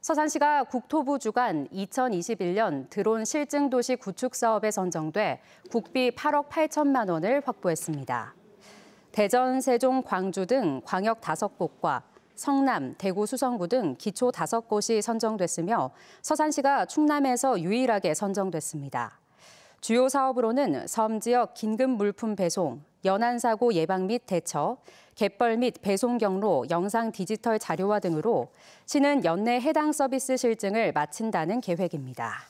서산시가 국토부 주관 2021년 드론 실증 도시 구축 사업에 선정돼 국비 8억 8천만 원을 확보했습니다. 대전, 세종, 광주 등 광역 5곳과 성남, 대구, 수성구 등 기초 5곳이 선정됐으며 서산시가 충남에서 유일하게 선정됐습니다. 주요 사업으로는 섬 지역 긴급 물품 배송, 연안 사고 예방 및 대처, 갯벌 및 배송 경로 영상 디지털 자료화 등으로 시는 연내 해당 서비스 실증을 마친다는 계획입니다.